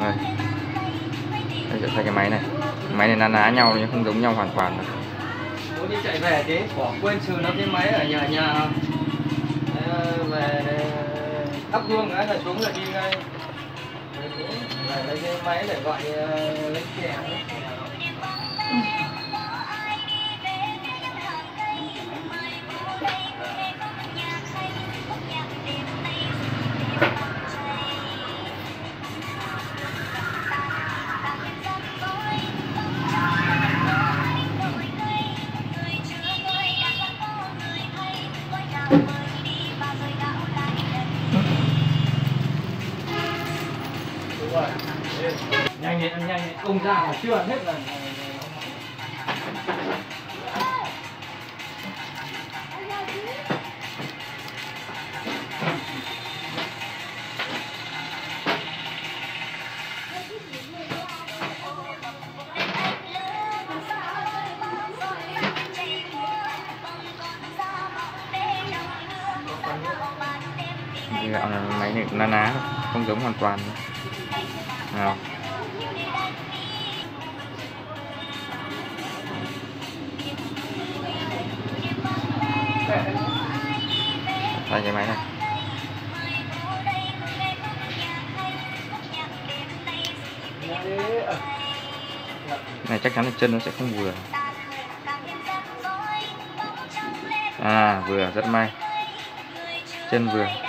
đây. Đây sẽ thay cái máy này. Máy này nó ná nhau nhưng không giống nhau hoàn toàn đâu. Bố đi chạy về thế bỏ quên trừ nó cái máy ở nhà nhà ờ, về, thắp hương cái là xuống là đi ngay. Lấy cái máy để gọi ờ, lấy kèo nhanh nhẹn nhanh nhẹn công ra mà chưa hết là gạo này máy này cũng na ná, không giống hoàn toàn. Nào. Đây cái máy này. Này, chắc chắn là chân nó sẽ không vừa. À vừa, rất may. Chân vừa.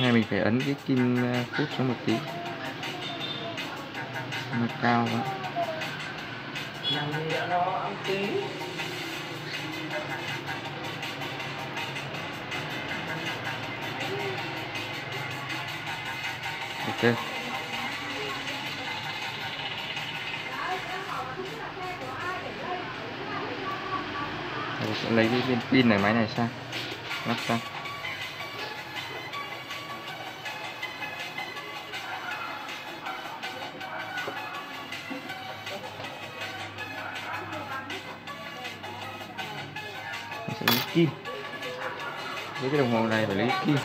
Này mình phải ấn cái kim ờ, phút xuống một tí. Nó cao quá. Ok. Ờ, Rồi sẽ lấy cái viên pin này, máy này sang. Lắp sang. Kim. Lấy cái đồng hồ này phải lấy kim.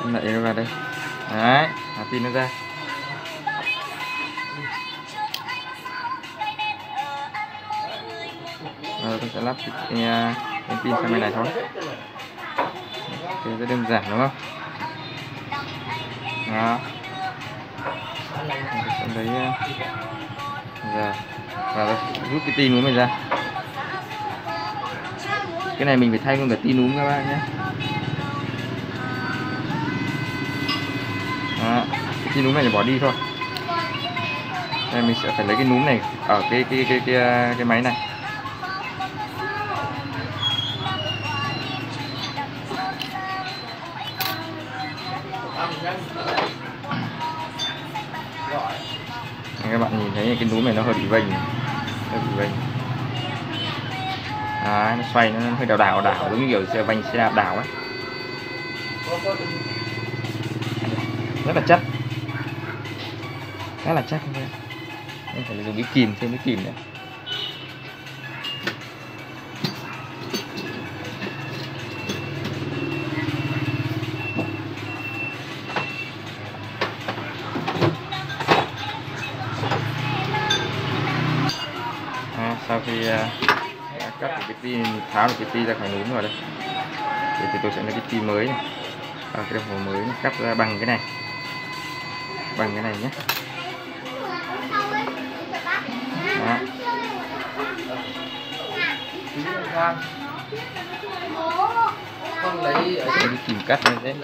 Em lại nó vào đây. Đấy thả pin nó ra. Rồi tôi sẽ lắp cái, cái, cái pin sang bên này thôi. Thì rất đơn giản đúng không? Đó. Tôi sẽ lấy giờ và rút cái pin của mình ra cái này mình phải thay luôn cả tin núm các bạn nhé? Đó. Cái núm này bỏ đi thôi. Đây mình sẽ phải lấy cái núm này ở cái cái cái cái, cái máy này. Các bạn nhìn thấy cái núm này nó hơi bị vênh hơi bị vênh. Đấy, nó xoay nó hơi đảo đảo đảo giống như kiểu xe vành xe đạp đảo ấy. Rất là chắc. Rất là chắc không em phải dùng cái kìm thêm cái kìm nữa. Ti tháo được cái ti ra khỏi núm rồi đây thì, thì tôi sẽ lấy cái ti mới này. À, cái đồng hồ mới này, cắt ra bằng cái này. Bằng cái này nhé. Đó. con lấy ở tìm cắt này đấy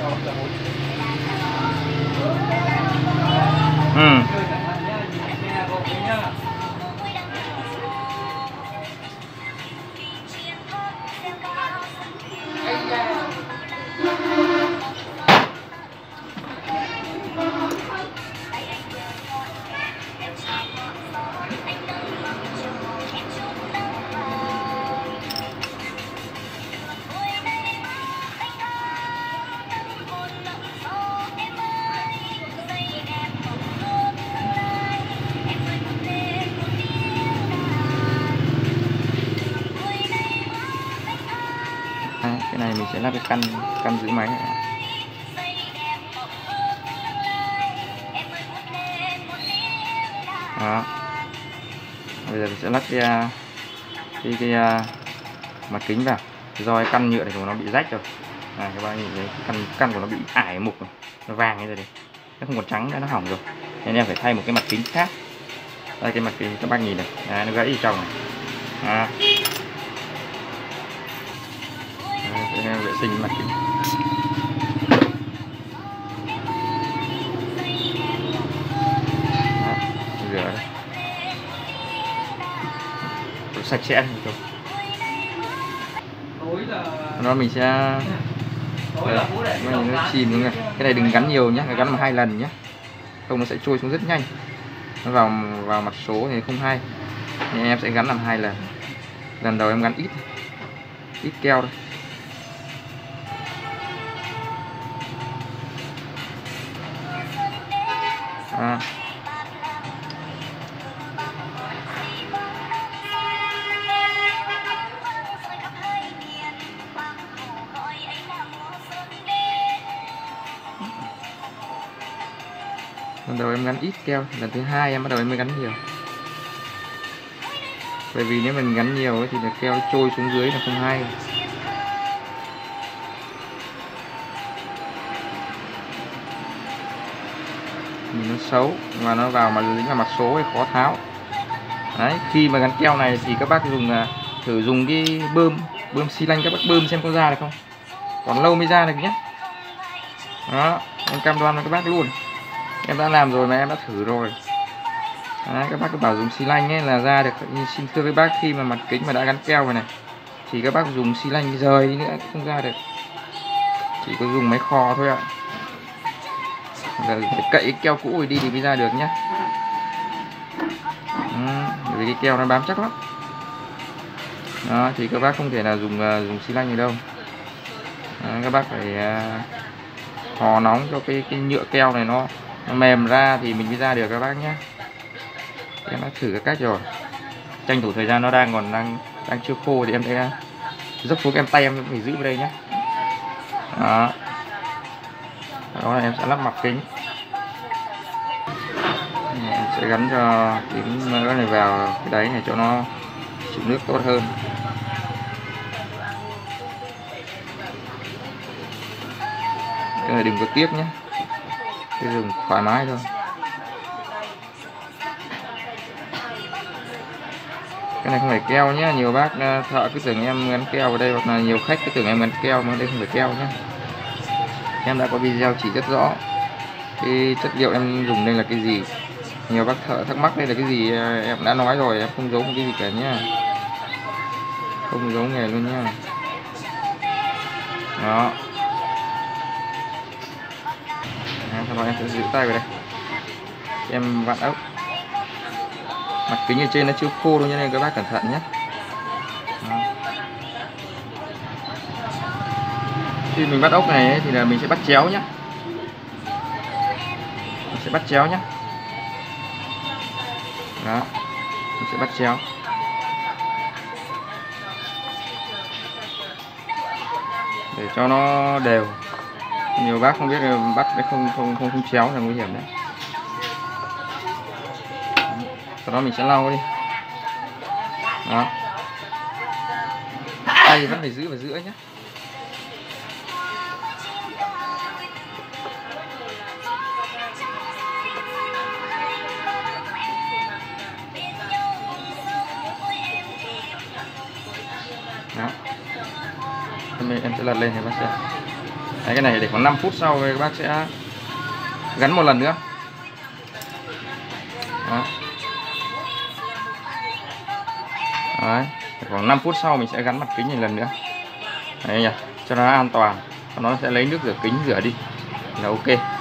cho này mình sẽ lắp cái căn căn giữ máy này. Đó. Bây giờ mình sẽ lắp cái cái, cái à, mặt kính vào. Do cái căn nhựa này của nó bị rách rồi. À, các bạn nhìn thấy cái căn căn của nó bị ải mục rồi. Nó vàng như thế này. Nó không còn trắng nữa, nó hỏng rồi. Nên em phải thay một cái mặt kính khác. Đây cái mặt kính các bác nhìn này. À, nó gãy trồng trong này. À. sinh mặt kính rửa đây. Sạch sẽ Sau đó mình sẽ để Đây, nó chìm xuống này. cái này đừng gắn nhiều nhé gắn mà hai lần nhé không nó sẽ trôi xuống rất nhanh. Nó vào vào mặt số thì không hay. Nên em sẽ gắn làm hai lần. Lần đầu em gắn ít ít keo thôi à. lần đầu em gắn ít keo, lần thứ hai em bắt đầu em mới gắn nhiều bởi vì nếu mình gắn nhiều thì là keo trôi xuống dưới là không hay xấu mà nó vào mà dính vào mặt số thì khó tháo. Đấy khi mà gắn keo này thì các bác dùng à, thử dùng cái bơm bơm xi lanh các bác bơm xem có ra được không? Còn lâu mới ra được nhé đó em cam đoan với các bác luôn. Em đã làm rồi mà em đã thử rồi. Đấy, các bác cứ bảo dùng xi lanh ấy là ra được. Nhưng xin thưa với bác khi mà mặt kính mà đã gắn keo rồi này thì các bác dùng xi lanh rời đi nữa không ra được. Chỉ có dùng máy kho thôi ạ là phải cậy cái keo cũ rồi đi thì mới ra được nhá. Ừ, vì cái keo nó bám chắc lắm. Đó thì các bác không thể là dùng uh, dùng xi lanh gì đâu. Đó, các bác phải à, uh, hò nóng cho cái cái nhựa keo này nó, nó mềm ra thì mình mới ra được các bác nhé em đã thử các cách rồi. Tranh thủ thời gian nó đang còn đang đang chưa khô thì em sẽ dốc xuống em tay em phải giữ vào đây nhé đó đó là em sẽ lắp mặt kính. Ừ, em sẽ gắn cho kính mỡ này vào cái đáy này cho nó chịu nước tốt hơn. Cái này đừng có tiếc nhé. Cái dùng thoải mái thôi. Cái này không phải keo nhé, nhiều bác ờ, thợ cứ tưởng em gắn keo vào đây hoặc là nhiều khách cứ tưởng em gắn keo mà đây không phải keo nhé em đã có video chỉ rất rõ cái chất liệu em dùng đây là cái gì. Nhiều bác thợ thắc mắc đây là cái gì à, em đã nói rồi em không giấu một cái gì cả nhá. Không giấu nghề luôn nhá. Đó. Đấy, sau đó em sẽ giữ tay vào đây. Em vặn ốc. Mặt kính ở trên nó chưa khô đâu cho nên các bác cẩn thận nhé khi mình bắt ốc này ấy, thì là mình sẽ bắt chéo nhé mình sẽ bắt chéo nhé đó mình sẽ bắt chéo. Để cho nó đều. Nhiều bác không biết bắt đấy không không không không chéo là nguy hiểm đấy. Sau đó mình sẽ lau đi. Đó. Tay vẫn phải giữ vào giữa nhé em em sẽ lật lên thì bác sẽ Đấy, cái này để khoảng 5 phút sau thì các bác sẽ gắn một lần nữa đó. Đấy. khoảng 5 phút sau mình sẽ gắn mặt kính này lần nữa đấy nhỉ cho nó an toàn Sau nó sẽ lấy nước rửa kính rửa đi là ok